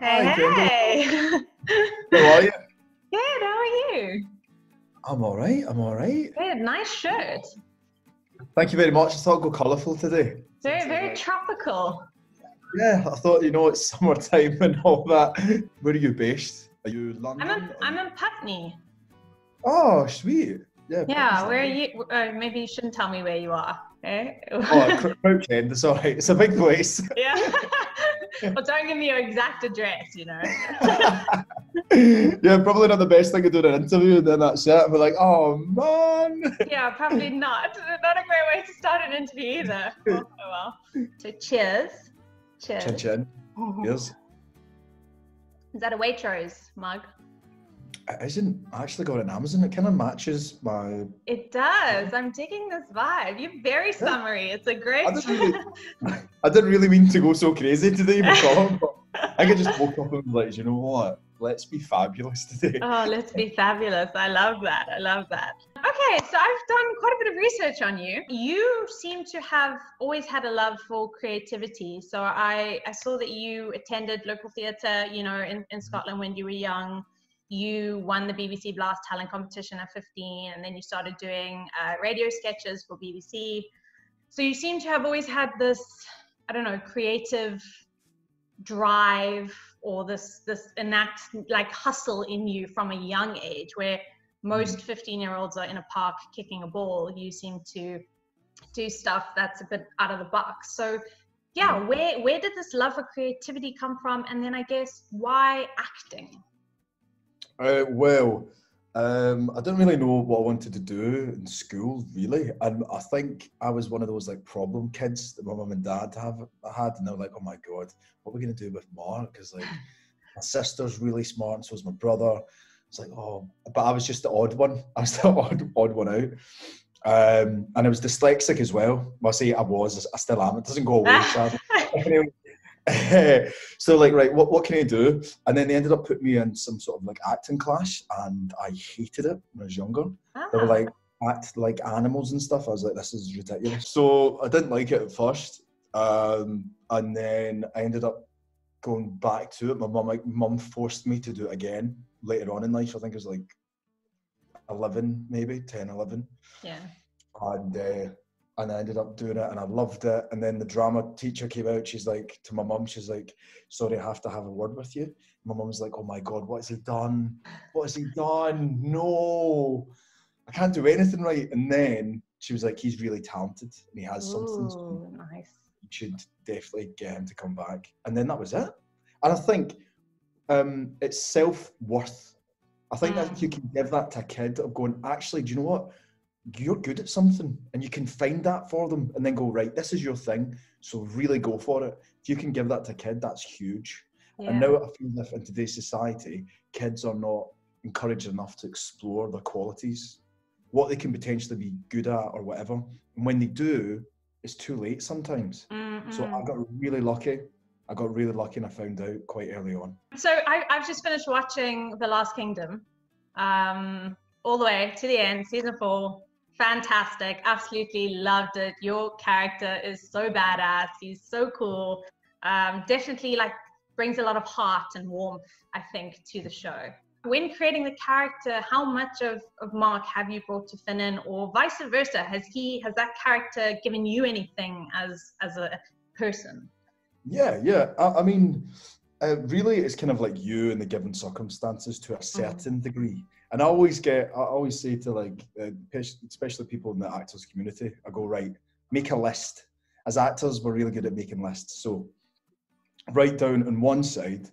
Hey, Hi, hey. How are you? Good, how are you? I'm all right. I'm all right. Good, nice shirt. Thank you very much. I thought I'd go colourful today. Very, very tropical. Yeah, I thought you know it's summertime and all that. Where are you based? Are you London? I'm in, I'm in Putney. Oh, sweet. Yeah. Yeah, where are you? Uh, maybe you shouldn't tell me where you are. Okay? Oh, Cr- Crouch End. It's all right. It's a big place. yeah. well, don't give me your exact address, you know. yeah, probably not the best thing to do in an interview, and then that's it. Be like, oh man. yeah, probably not. Not a great way to start an interview either. Oh, well. So cheers. Cheers. Chin chin. Oh. Yes. Is that a Waitrose mug? Isn't actually got an Amazon. It kind of matches my. It does. I'm digging this vibe. You're very summery. It's a great. I didn't really, I didn't really mean to go so crazy today, McCollum, but I I just woke up and like, you know what? Let's be fabulous today. Oh, let's be fabulous. I love that. I love that. Okay, so I've done quite a bit of research on you. You seem to have always had a love for creativity. So I, I saw that you attended local theatre, you know, in, in Scotland when you were young. You won the BBC Blast Talent Competition at 15, and then you started doing uh, radio sketches for BBC. So you seem to have always had this, I don't know, creative drive or this this enact like hustle in you from a young age where most 15 year olds are in a park kicking a ball. You seem to do stuff that's a bit out of the box. So yeah where where did this love for creativity come from? And then i guess why acting Uh, well, um, I didn't really know what I wanted to do in school, really. And I think I was one of those like problem kids that my mum and dad have had, and they were like, "Oh my god, what are we gonna do with Mark?" Because like my sister's really smart, and so is my brother. It's like, oh, but I was just the odd one. I was the odd, odd one out. Um, and I was dyslexic as well. Well, I say I was, I still am. It doesn't go away, sadly. Anyway, so like right what, what can i do? And then they ended up putting me in some sort of like acting class and i hated it when i was younger. They were Ah, like act like animals and stuff. I was like this is ridiculous. So i didn't like it at first um, and then i ended up going back to it. My mum like mum forced me to do it again later on in life. I think it was like 11 maybe 10 11 yeah. And uh, and I ended up doing it and I loved it. And then the drama teacher came out. She's like to my mum, she's like, "Sorry, I have to have a word with you." My mum's like, "Oh my god, what has he done? What has he done? No, I can't do anything right." And then she was like, "He's really talented and he has something. So nice you should definitely get him to come back." And then that was it. And I think um, it's self worth. I think that Mm. you can give that to a kid of going, actually, do you know what? You're good at something and you can find that for them and then go, right, this is your thing. So really go for it. If you can give that to a kid, that's huge. yeah. And now I feel that in today's society, kids are not encouraged enough to explore their qualities, what they can potentially be good at or whatever. And when they do, it's too late sometimes. So I got really lucky. I got really lucky and I found out quite early on. So I, I've just finished watching The Last Kingdom, um, all the way to the end, season four. Fantastic, absolutely loved it. Your character is so badass. He's so cool. Um, definitely like brings a lot of heart and warmth, I think, to the show. When creating the character, how much of, of Mark have you brought to Finan, or vice versa? Has he has that character given you anything as as a person? Yeah, yeah. I, I mean, uh, really, it's kind of like you in the given circumstances to a certain degree. And I always get, I always say to like, uh, especially people in the actors community, I go right, make a list. As actors, we're really good at making lists. So write down on one side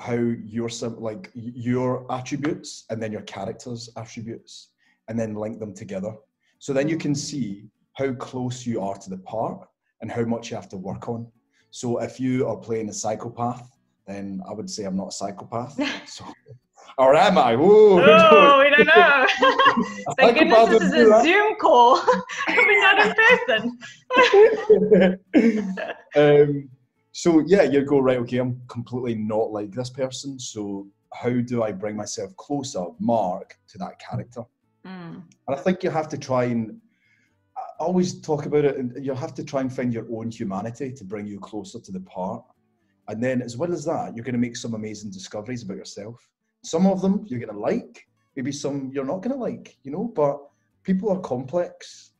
how your like your attributes and then your character's attributes, and then link them together. So then you can see how close you are to the part and how much you have to work on. So if you are playing a psychopath, then I would say I'm not a psychopath. so, or am I? Whoa, who Oh, knows? we don't know. Thank goodness this is a. Zoom call. We're not in person. um, so yeah, you go right. Okay, I'm completely not like this person. So how do I bring myself closer, Mark, to that character? Mm, And I think you have to try and I always talk about it, and you have to try and find your own humanity to bring you closer to the part. And then, as well as that, you're going to make some amazing discoveries about yourself. Some of them you're going to like, maybe some you're not going to like, you know, but people are complex.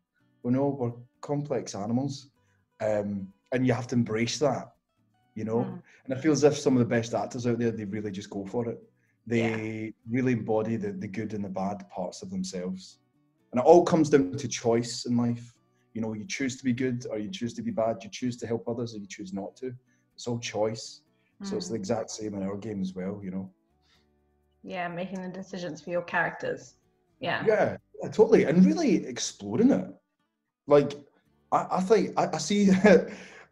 We know we're complex animals. Um, and you have to embrace that, you know. Mm. And I feel as if some of the best actors out there, they really just go for it. They yeah. really embody the, the good and the bad parts of themselves. And it all comes down to choice in life. You know, you choose to be good or you choose to be bad. You choose to help others or you choose not to. It's all choice. Mm. So it's the mm. exact same in our game as well, you know. Yeah, making the decisions for your characters. Yeah. Yeah, yeah totally. And really exploring it. Like, I, I think, I, I see.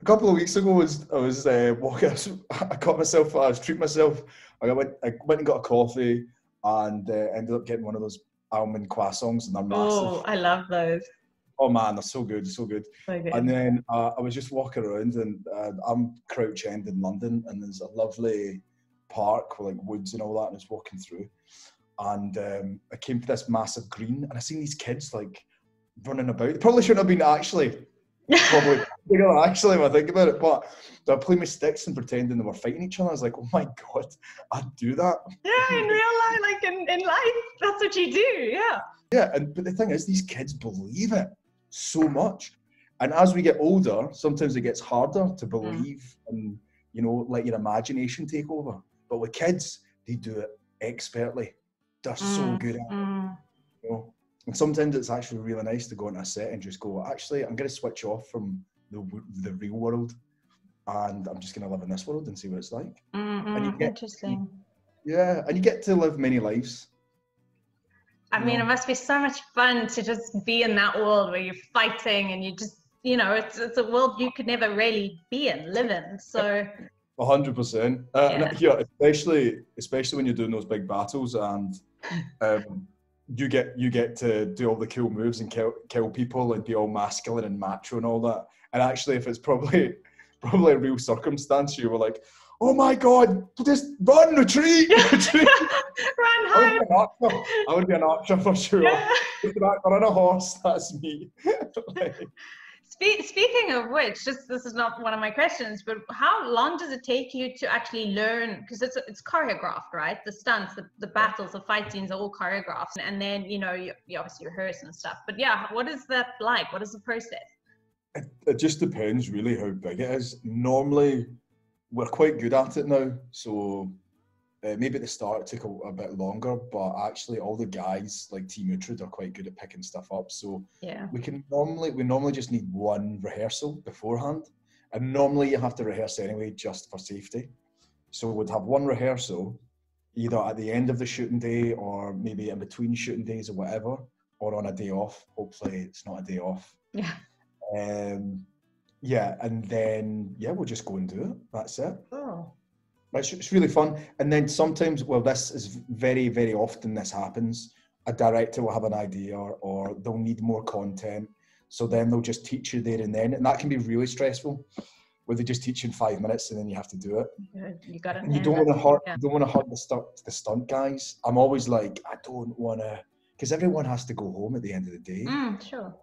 a couple of weeks ago, I was, I was uh, walking, I, was, I caught myself, I was treating myself. I went, I went and got a coffee and uh, ended up getting one of those almond croissants and they're massive. Oh, I love those. Oh man, they're so good, so good. So good. And then uh, I was just walking around, and uh, I'm Crouch End in London, and there's a lovely park with like woods and all that, and I was walking through, and um, I came to this massive green, and I seen these kids like running about. They probably shouldn't have been actually. Probably, you know, actually, when I think about it, but they're playing with sticks and pretending they were fighting each other. I was like, oh my god, I'd do that. Yeah, in real life, like in, in life, that's what you do. Yeah. Yeah, and but the thing is, these kids believe it so much. And as we get older, sometimes it gets harder to mm. believe mm. and you know let your imagination take over. But with kids, they do it expertly. They're mm. so good at it. Mm. You know? And sometimes it's actually really nice to go into a set and just go, actually, I'm going to switch off from the the real world, and I'm just going to live in this world and see what it's like. Mm-hmm. And you get, Interesting. Yeah, and you get to live many lives. I mean, it must be so much fun to just be in that world where you're fighting and you just, you know, it's it's a world you could never really be in, live in. So. A hundred percent. Uh, yeah. yeah, especially especially when you're doing those big battles and um, you get you get to do all the cool moves and kill kill people and be all masculine and macho and all that. And actually, if it's probably probably a real circumstance, you were like, oh my god, just run, retreat, retreat. run hide. I would be an archer, for sure. Yeah. on a horse, that's me. Spe- speaking of which, just this is not one of my questions, but how long does it take you to actually learn? Because it's it's choreographed, right? The stunts, the, the battles, the fight scenes are all choreographed, and then you know you, you obviously rehearse and stuff. But yeah, what is that like? What is the process? It, it just depends really how big it is. Normally, we're quite good at it now. So uh, maybe at the start it took a, a, bit longer, but actually all the guys like Team Uhtred are quite good at picking stuff up. So yeah, we can normally we normally just need one rehearsal beforehand, and normally you have to rehearse anyway just for safety. So we'd have one rehearsal, either at the end of the shooting day or maybe in between shooting days or whatever, or on a day off. Hopefully it's not a day off. Yeah. Um, yeah, and then yeah, we'll just go and do it. That's it. Oh. It's, it's really fun. And then sometimes, well, this is very, very often this happens. A director will have an idea or, or they'll need more content. So then they'll just teach you there and then. And that can be really stressful where they just teach you in five minutes and then you have to do it. You got it. You don't want to hurt. Yeah. Don't want to hurt the stunt the stunt guys. I'm always like, I don't want to, because everyone has to go home at the end of the day. Mm, sure.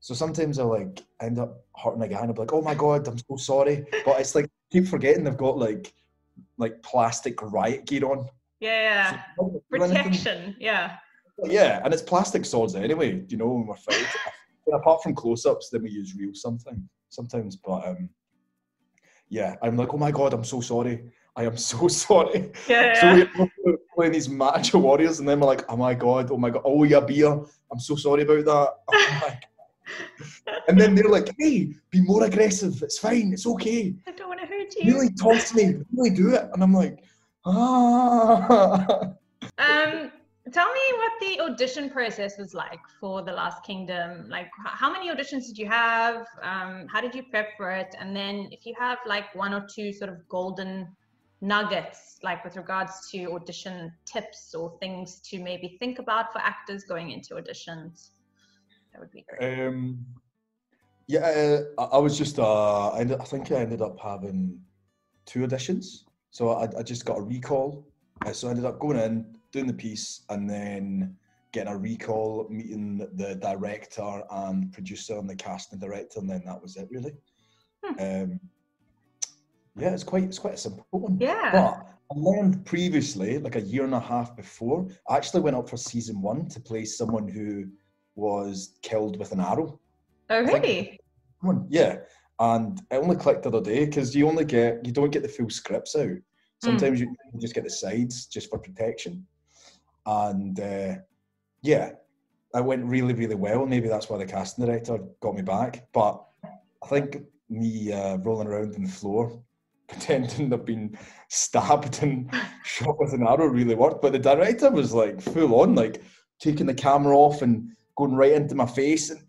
So sometimes I like end up hurting a guy and I'm like, oh my god, I'm so sorry. But it's like keep forgetting they've got like like plastic riot gear on. Yeah, so protection. Yeah. Yeah, and it's plastic swords anyway. You know when we're fighting. apart from close-ups, then we use real something sometimes. But um, yeah, I'm like, oh my god, I'm so sorry. I am so sorry. Yeah. so we're playing these macho warriors, and then we're like, oh my god, oh my god, oh yeah, beer. I'm so sorry about that. Oh my and then they're like, hey, be more aggressive. It's fine. It's okay. I don't want to hurt you. Really toss me. Really do it. And I'm like, ah. Um, tell me what the audition process was like for The Last Kingdom. Like, how many auditions did you have? Um, how did you prep for it? And then if you have like one or two sort of golden nuggets, like with regards to audition tips or things to maybe think about for actors going into auditions. That would be great. Um, yeah, uh, I was just, uh, I, ended, I think I ended up having two auditions. So I, I just got a recall. Uh, so I ended up going in, doing the piece, and then getting a recall, meeting the director and producer and the casting director, and then that was it really. Hmm. Um, Yeah, it's quite it's quite a simple one. Yeah. But I learned previously, like a year and a half before, I actually went up for season one to play someone who was killed with an arrow. Oh, think- really? One, yeah. And I only clicked the other day because you only get you don't get the full scripts out. Sometimes you you just get the sides just for protection. And uh, yeah, that went really, really well. Maybe that's why the casting director got me back. But I think me uh, rolling around on the floor, pretending I've been stabbed and shot with an arrow really worked. But the director was like full on, like taking the camera off and going right into my face and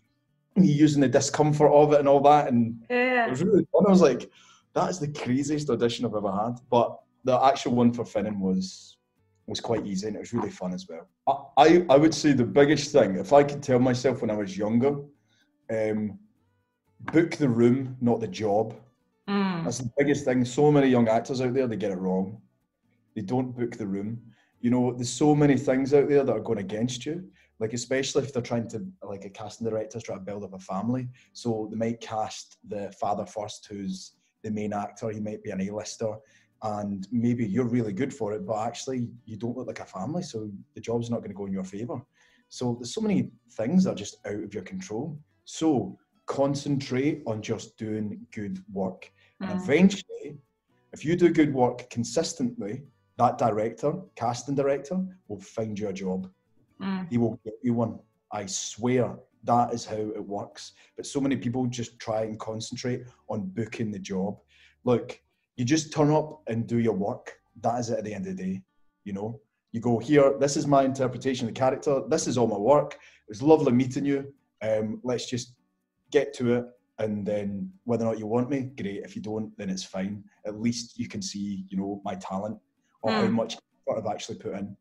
me using the discomfort of it and all that. And it was really fun. I was like, that is the craziest audition I've ever had. But the actual one for Finan was was quite easy and it was really fun as well. I, I, I would say the biggest thing, if I could tell myself when I was younger, um, book the room, not the job. Mm. That's the biggest thing. So many young actors out there, they get it wrong. They don't book the room. You know, there's so many things out there that are going against you. Like especially if they're trying to, like a casting director's trying to build up a family. So they might cast the father first, who's the main actor. He might be an A-lister, and maybe you're really good for it, but actually you don't look like a family, so the job's not going to go in your favour. So there's so many things that are just out of your control. So concentrate on just doing good work. And Mm. eventually, if you do good work consistently, that director, casting director, will find you a job. Mm. He will get you one. I swear that is how it works. But so many people just try and concentrate on booking the job. Look, you just turn up and do your work. That is it at the end of the day. You know, you go here, this is my interpretation of the character, this is all my work. It was lovely meeting you. Um, let's just get to it. And then whether or not you want me, great. If you don't, then it's fine. At least you can see, you know, my talent or how Mm. much I've actually put in.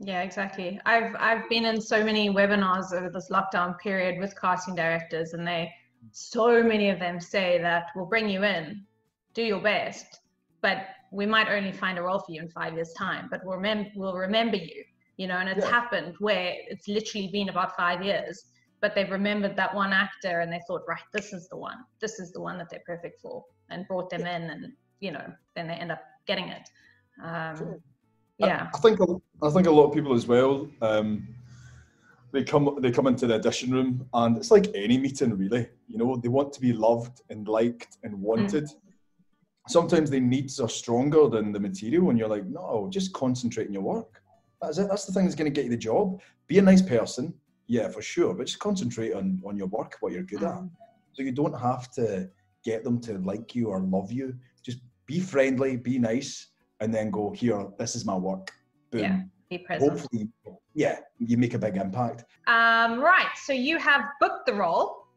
Yeah, exactly. I've I've been in so many webinars over this lockdown period with casting directors, and they so many of them say that we'll bring you in, do your best, but we might only find a role for you in five years' time, but we'll remember we'll remember you. You know, and it's Yeah. happened where it's literally been about five years, but they've remembered that one actor and they thought, right, this is the one, this is the one that they're perfect for, and brought them in, and you know, then they end up getting it. Um, Sure. Yeah. I, I think a- I think a lot of people as well. Um, they come they come into the audition room and it's like any meeting really. You know, they want to be loved and liked and wanted. Sometimes the needs are stronger than the material, and you're like, no, just concentrate on your work. That's it. That's the thing that's going to get you the job. Be a nice person, yeah, for sure, but just concentrate on on your work, what you're good at. Mm. So you don't have to get them to like you or love you. Just be friendly, be nice, and then go here. This is my work. Boom. Yeah. Be present. Hopefully, yeah, you make a big impact. Um, right. So you have booked the role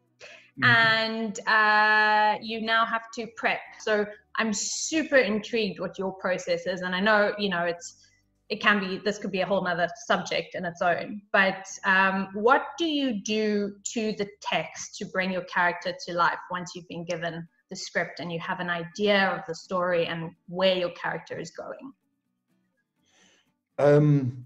Mm-hmm. and uh, you now have to prep. So I'm super intrigued what your process is. And I know, you know, it's, it can be, this could be a whole nother subject in its own, but um, what do you do to the text to bring your character to life once you've been given the script and you have an idea of the story and where your character is going? Um,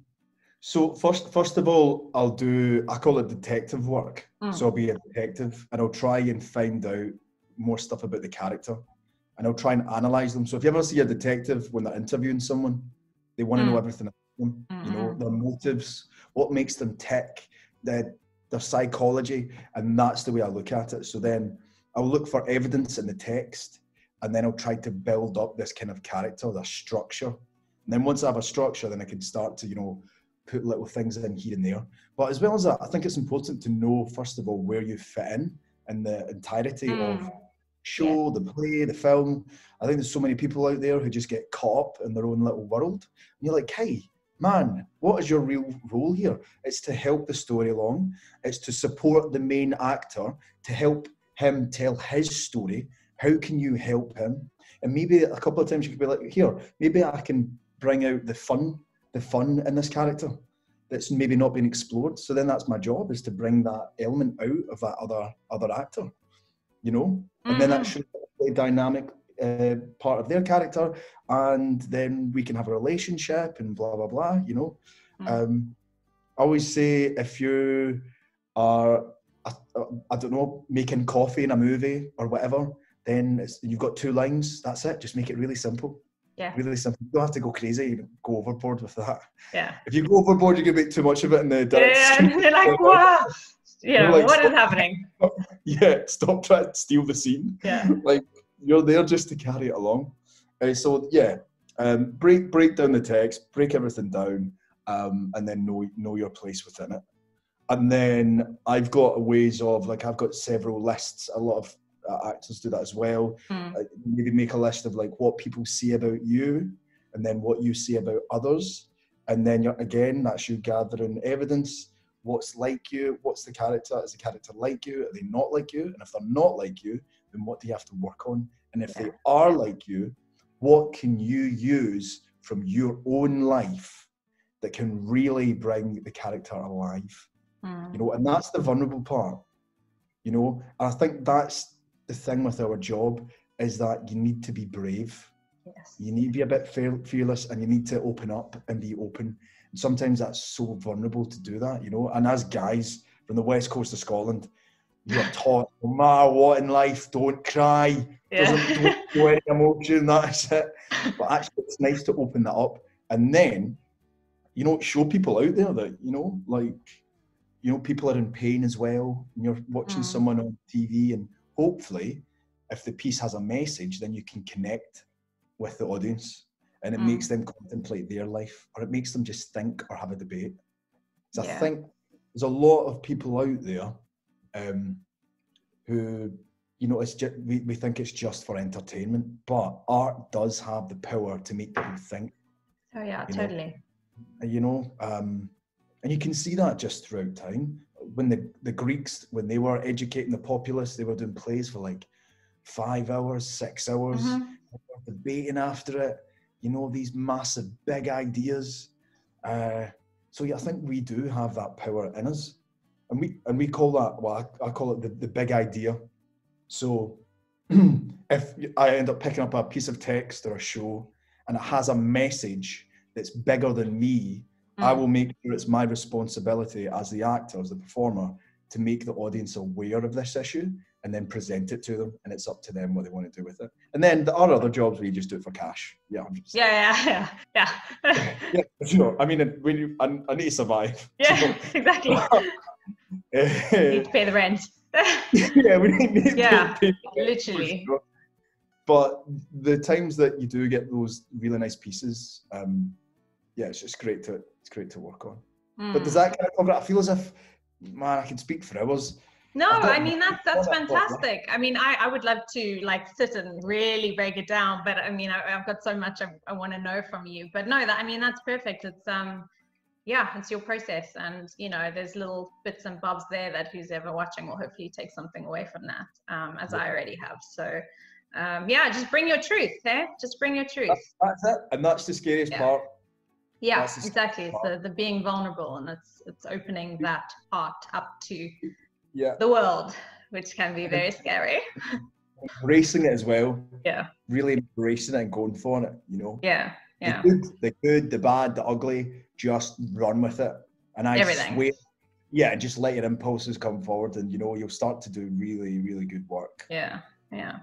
so first, first of all, I'll do. I call it detective work. Mm. So I'll be a detective, and I'll try and find out more stuff about the character, and I'll try and analyze them. So if you ever see a detective when they're interviewing someone, they want to know Mm. everything about them. You know Mhm. their motives, what makes them tick, their their psychology, and that's the way I look at it. So then I'll look for evidence in the text, and then I'll try to build up this kind of character, the structure. And then once I have a structure, then I can start to, you know, put little things in here and there. But as well as that, I think it's important to know, first of all, where you fit in in the entirety of Mm. show, the play, the film. I think there's so many people out there who just get caught up in their own little world. And you're like, hey, man, what is your real role here? It's to help the story along. It's to support the main actor, to help him tell his story. How can you help him? And maybe a couple of times you could be like, here, maybe I can bring out the fun, the fun in this character that's maybe not been explored. So then that's my job is to bring that element out of that other other actor, you know, and then that Mhm. shows a dynamic uh, part of their character, and then we can have a relationship and blah blah blah, you know. Mm. Um, I always say if you are, I, I don't know, making coffee in a movie or whatever, then it's, you've got two lines. That's it. Just make it really simple. Yeah. Really simple. You don't have to go crazy. You go overboard with that. Yeah. If you go overboard, you can make too much of it in the Yeah, you're like, what? Know, like, what is happening? yeah, stop trying to steal the scene. Yeah. like you're there just to carry it along. Uh, so yeah, um, break break down the text, break everything down, um, and then know know your place within it. And then I've got ways of like I've got several lists. A lot of uh, actors do that as well. Mm. Maybe make a list of like what people see about you, and then what you see about others, and then you're, again that's you gathering evidence. What's like you? What's the character? Is the character like you? Are they not like you? And if they're not like you, then what do you have to work on? And if they are like you, what can you use from your own life that can really bring the character alive? Mm. You know, and that's the vulnerable part. You know, and I think that's the thing with our job is that you need to be brave. Yes. You need to be a bit fearless and you need to open up and be open. And sometimes that's so vulnerable to do that, you know. And as guys from the west coast of Scotland, you're taught no matter what in life, don't cry, doesn't Yeah. don't show any emotion, that's it. But actually, it's nice to open that up and then, you know, show people out there that, you know, like, you know, people are in pain as well. And you're watching Mm. someone on TV, and hopefully, if the piece has a message, then you can connect with the audience and it Mm. makes them contemplate their life or it makes them just think or have a debate. So Yeah. I think there's a lot of people out there um, who, you know, it's just, we, we think it's just for entertainment, but art does have the power to make people think, Oh yeah, you know. totally. you know, um, and you can see that just throughout time. When the, the Greeks, when they were educating the populace, they were doing plays for like five hours, six hours, Mhm. debating after it, you know, these massive big ideas. Uh, so yeah, I think we do have that power in us. And we and we call that well, I, I call it the, the big idea. So if I end up picking up a piece of text or a show and it has a message that's bigger than me, I Mm. will make sure it's my responsibility as the actor, as the performer, to make the audience aware of this issue and then present it to them. And it's up to them what they want to do with it. And then there are other jobs where you just do it for cash. Yeah, 100%. Yeah, yeah, yeah, yeah. yeah, you know, I mean, when you, I, I need to survive. yeah, exactly. Need Eh, to pay the rent. yeah, we need to Yeah, pay- pay- literally. sure. But the times that you do get those really nice pieces, um, yeah, it's just great to it's great to work on. But does Mm. that kind of cover it? I feel as if, man, I can speak for hours. No, I've I mean that's that's one I've got, yeah. fantastic. I mean, I, I would love to like sit and really break it down, but I mean, I, I've got so much I, I want to know from you. But no, that I mean that's perfect. It's um, yeah, it's your process, and you know, there's little bits and bobs there that who's ever watching will hopefully take something away from that, um, as I already have. So, um, yeah, just bring your truth, eh? Just bring your truth. That's it, and that's the scariest Yeah. part. Yeah, exactly. It's the, the being vulnerable, and it's it's opening that part up to Yeah, the world, which can be very scary. embracing it as well. Yeah. Really embracing it and going for it. You know, Yeah, yeah. the good, the good, the bad, the ugly. Just run with it, and I Everything. swear, yeah, just let your impulses come forward, and you know you'll start to do really, really good work. Yeah, yeah.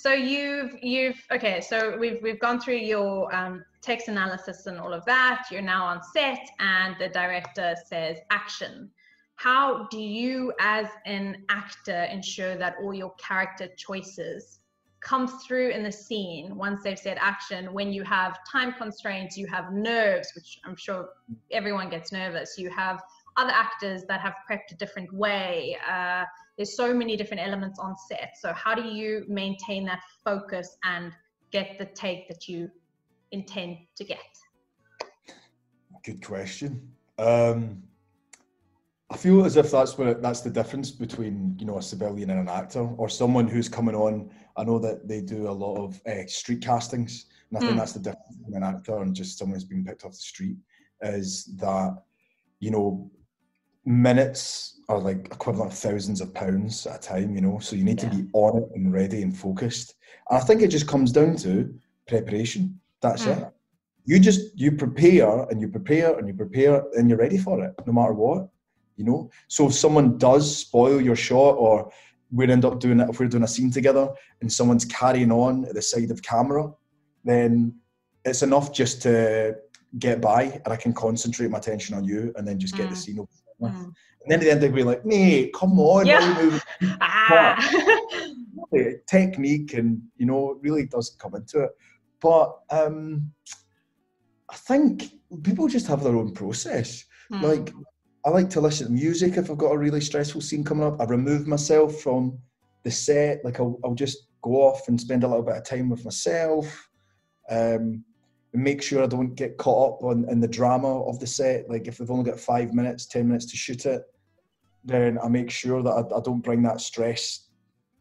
So you've you've okay. So we've we've gone through your um, text analysis and all of that. You're now on set, and the director says action. How do you, as an actor, ensure that all your character choices come through in the scene once they've said action? When you have time constraints, you have nerves, which I'm sure everyone gets nervous. You have other actors that have prepped a different way. Uh, there's so many different elements on set. So how do you maintain that focus and get the take that you intend to get? Good question. Um, I feel as if that's where that's the difference between you know a civilian and an actor, or someone who's coming on. I know that they do a lot of uh, street castings, and I think Mm. that's the difference between an actor and just someone who's been picked off the street. Is that you know minutes are like equivalent of thousands of pounds at a time. You know, so you need Yeah. to be on it and ready and focused. And I think it just comes down to preparation. That's Mm. it you just you prepare and you prepare and you prepare and you're ready for it no matter what you know so if someone does spoil your shot or we end up doing it if we're doing a scene together and someone's carrying on at the side of camera, then it's enough just to get by and I can concentrate my attention on you and then just get mm. the scene over. Mm. And then at the end they'll be like, mate, come on, yeah. ah. technique and you know, it really does come into it. But um I think people just have their own process. Mm. Like I like to listen to music if I've got a really stressful scene coming up. I remove myself from the set. Like I'll, I'll just go off and spend a little bit of time with myself. Um, make sure I don't get caught up on in the drama of the set. Like if we've only got five minutes, ten minutes to shoot it, then I make sure that I, I don't bring that stress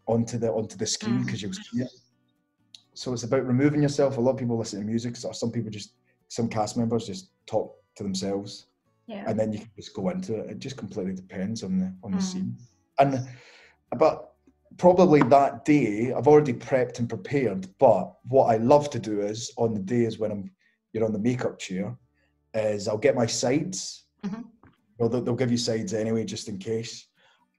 onto the onto the screen because mm. you'll see it. So it's about removing yourself. A lot of people listen to music, so some people just some cast members just talk to themselves yeah. and then you can just go into it. It just completely depends on the on the mm. scene. And but probably that day I've already prepped and prepared. But what I love to do is on the days when I'm you're on the makeup chair, is I'll get my sides. Mm-hmm. Well, they'll, they'll give you sides anyway, just in case.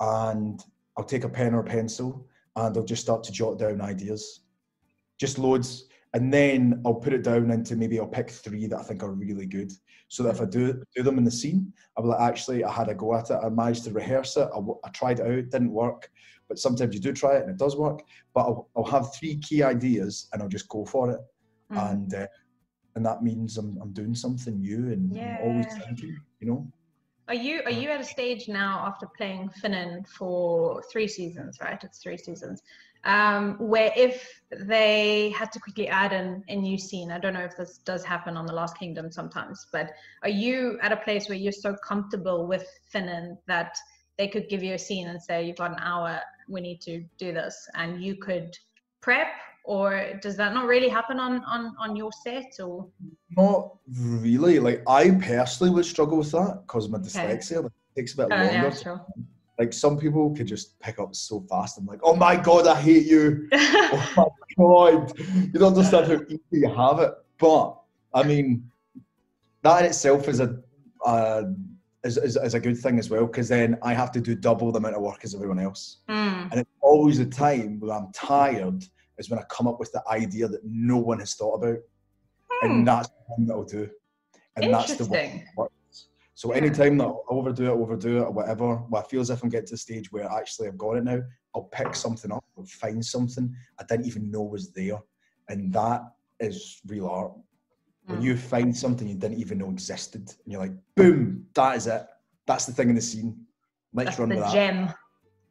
And I'll take a pen or a pencil and I'll just start to jot down ideas, just loads. And then I'll put it down into maybe I'll pick three that I think are really good so that if I do do them in the scene, I'll like, actually, I had a go at it. I managed to rehearse it. I, I tried it out, didn't work. But sometimes you do try it and it does work. But I'll, I'll have three key ideas and I'll just go for it. Mm. And uh, and that means I'm, I'm doing something new and yeah. Always thinking, you know. Are you are you at a stage now after playing Finan for three seasons, right? It's three seasons um, where if they had to quickly add in a new scene, I don't know if this does happen on The Last Kingdom sometimes, but are you at a place where you're so comfortable with Finan that they could give you a scene and say, you've got an hour, we need to do this, and you could prep? Or does that not really happen on, on, on your set or? Not really. Like I personally would struggle with that because of my dyslexia. Okay. Like, it takes a bit oh, longer. Yeah, sure like some people could just pick up so fast. I'm like, oh my god, I hate you. oh my god, you don't understand how easy you have it. But I mean, that in itself is a uh, is, is, is, a good thing as well because then I have to do double the amount of work as everyone else. Mm. And it's always a time when I'm tired is when I come up with the idea that no one has thought about, mm. and that's the thing that I'll do. And that's the one. So anytime that I overdo it, overdo it, or whatever, well, I feel as if I'm getting to the stage where actually I've got it now, I'll pick something up, I'll find something I didn't even know was there. And that is real art. When you mm. find something you didn't even know existed, and you're like, boom, that is it. That's the thing in the scene. Let's That's run with that. gem.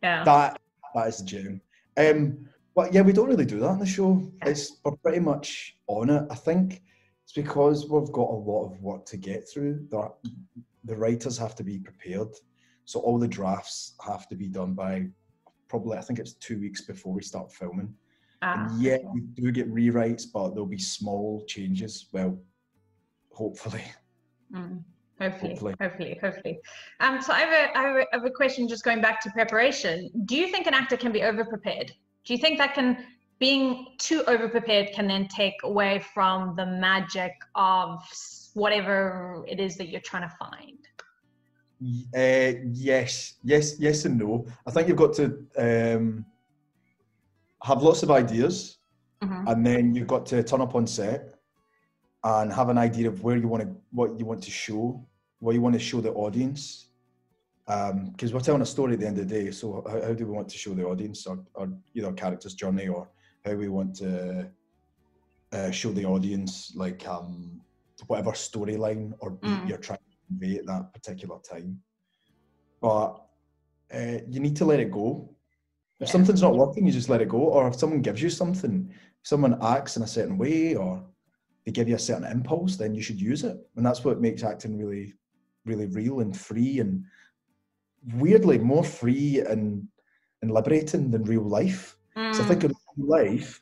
Yeah. That that is the gem. Um, but yeah, we don't really do that on the show. It's we're pretty much on it. I think it's because we've got a lot of work to get through. There, the writers have to be prepared. So all the drafts have to be done by probably I think it's two weeks before we start filming. Ah. And yeah, we do get rewrites, but there'll be small changes. Well, hopefully. Mm. Hopefully, hopefully, hopefully, hopefully. Um, so I have, a, I, have a, I have a question just going back to preparation. Do you think an actor can be over prepared? Do you think that can being too over prepared can then take away from the magic of whatever it is that you're trying to find? Uh, yes, yes, yes, and no. I think you've got to um, have lots of ideas, mm-hmm. and then you've got to turn up on set and have an idea of where you want to, what you want to show, what you want to show the audience. Because um, we're telling a story at the end of the day, so how, how do we want to show the audience, or, or either character's journey, or how we want to uh, show the audience, like um, whatever storyline or beat mm. you're trying to convey at that particular time. But uh, you need to let it go. If yeah. something's not working, you just let it go. Or if someone gives you something, if someone acts in a certain way or they give you a certain impulse, then you should use it. And that's what makes acting really, really real and free and weirdly more free and, and liberating than real life. Mm. So I think in real life,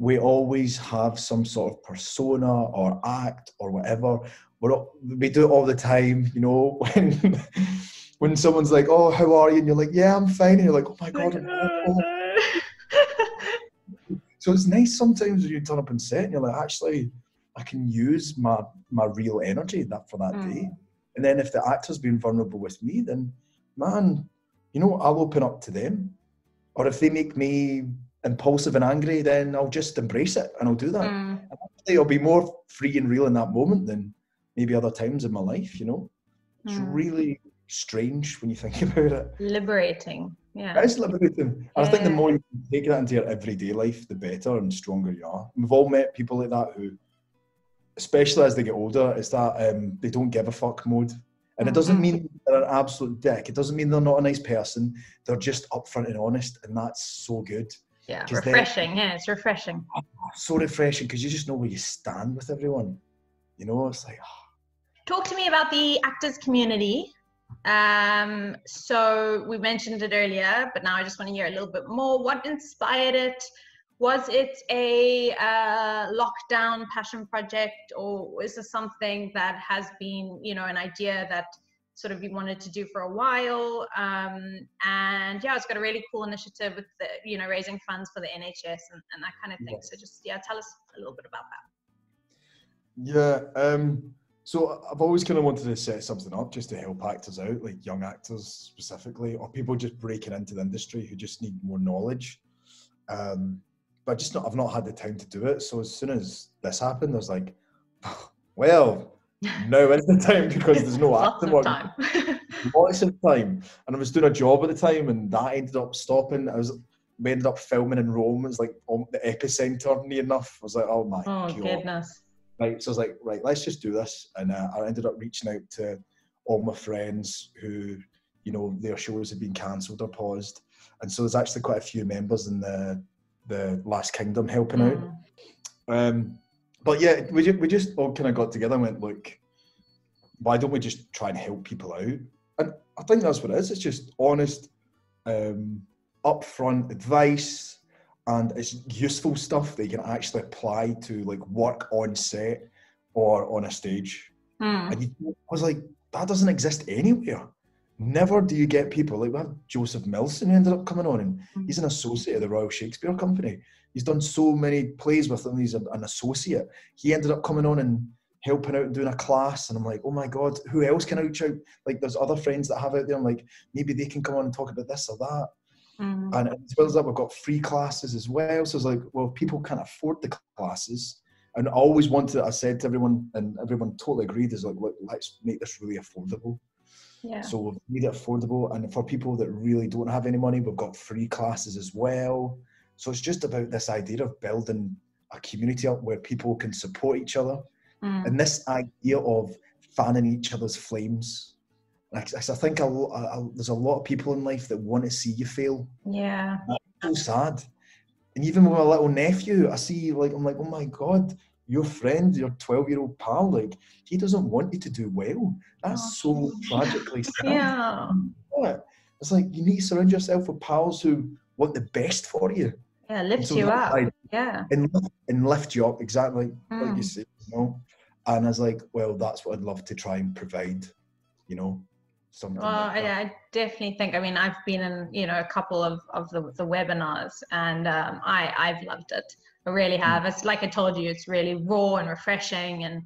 we always have some sort of persona or act or whatever. We're all, we do it all the time, you know, when when someone's like, "Oh, how are you?" and you're like, "Yeah, I'm fine," and you're like, "Oh my god." so it's nice sometimes when you turn up and set and you're like, actually, I can use my my real energy that for that mm. day. And then if the actor's been vulnerable with me, then man, you know, I'll open up to them or if they make me impulsive and angry, then I'll just embrace it and I'll do that. Mm. I'll be more free and real in that moment than maybe other times in my life. You know, it's Mm. really strange when you think about it. Liberating. Yeah. It is liberating. And I think the more you can take that into your everyday life, the better and stronger you are. We've all met people like that who, especially as they get older, it's that um, they don't give a fuck mode. And it doesn't Mhm. mean they're an absolute dick. It doesn't mean they're not a nice person. They're just upfront and honest, and that's so good. Yeah. Refreshing. Yeah, it's refreshing. So refreshing because you just know where you stand with everyone. You know, it's like, ah, Talk to me about the actors community. Um, so we mentioned it earlier, but now I just want to hear a little bit more. What inspired it? Was it a uh, lockdown passion project, or is this something that has been, you know, an idea that sort of you wanted to do for a while? Um, and yeah, it's got a really cool initiative with the, you know, raising funds for the NHS and, and that kind of thing. So just yeah, tell us a little bit about that. yeah. Um, so I've always kind of wanted to set something up just to help actors out, like young actors specifically, or people just breaking into the industry who just need more knowledge. Um, but just not, I've not had the time to do it. So as soon as this happened, I was like, well, now is the time because there's no acting work. time. lots of time. And I was doing a job at the time, and that ended up stopping. I was we ended up filming in Rome. It was like on the epicenter near enough. I was like, oh my oh god. goodness. Right. So I was like, right, let's just do this. And uh, I ended up reaching out to all my friends who, you know, their shows had been cancelled or paused. And so there's actually quite a few members in the the Last Kingdom helping out. Mm. Um, but yeah, we just, we just all kind of got together and went, look, why don't we just try and help people out? And I think that's what it is. It's just honest, um, upfront advice, and it's useful stuff that you can actually apply to like work on set or on a stage. Mm. And you, I was like, that doesn't exist anywhere. Never do you get people like we have Joseph Millson who ended up coming on, and he's an associate of the Royal Shakespeare Company. He's done so many plays with him. He's a, an associate. He ended up coming on and helping out and doing a class, and I'm like, oh my god, who else can I reach out? Like, there's other friends that I have out there. I'm like, maybe they can come on and talk about this or that. Mm. And as well as that, we've got free classes as well. So it's like, well, if people can't afford the classes. And I always wanted, I said to everyone, and everyone totally agreed, is like, look, let's make this really affordable. Yeah. So we've made it affordable. And for people that really don't have any money, we've got free classes as well. So it's just about this idea of building a community up where people can support each other. Mm. And this idea of fanning each other's flames. I I think a, a, there's a lot of people in life that want to see you fail Yeah. so sad. And even with my little nephew, I see like I'm like, oh my god, your friend, your 12 year old pal, like he doesn't want you to do well. That's so tragically sad. Yeah. What? It's like you need to surround yourself with pals who want the best for you. Yeah. And Lifts so you up. side- Yeah. and lift, and lift you up exactly like Mm. you say, you know. And I was like, well, that's what I'd love to try and provide, you know, something. Well, like I. I definitely think. I mean, I've been in, you know, a couple of, of the, the webinars, and um, I I've loved it. I really Mm. have. It's like I told you, it's really raw and refreshing, and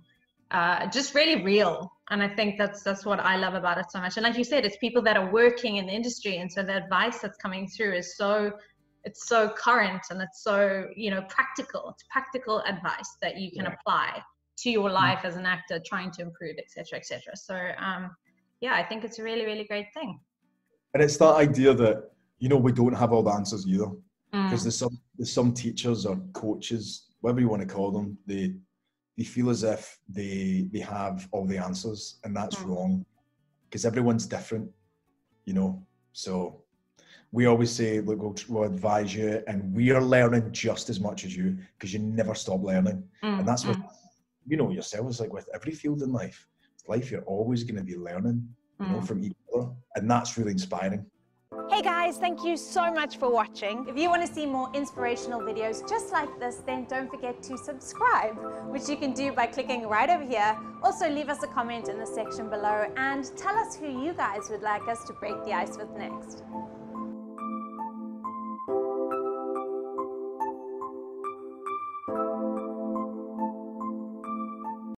uh, just really real. And I think that's that's what I love about it so much. And like you said, it's people that are working in the industry, and so the advice that's coming through is so it's so current and it's so you know practical. It's practical advice that you can Yeah. apply to your life as an actor, trying to improve, etc., etc. So um, yeah, I think it's a really really great thing. and it's that idea that you know we don't have all the answers either. Mm. because there's some there's some teachers or coaches, whatever you want to call them, they they feel as if they they have all the answers, and that's Mm. wrong, because everyone's different, you know. So we always say, look, we'll, we'll advise you, and we are learning just as much as you, because you never stop learning, Mm, and that's what mm, you know yourself. It's like with every field in life, life you're always going to be learning, you know, mm. from each other, and that's really inspiring. Hey guys, thank you so much for watching. If you want to see more inspirational videos just like this, then don't forget to subscribe, which you can do by clicking right over here. Also, leave us a comment in the section below and tell us who you guys would like us to break the ice with next.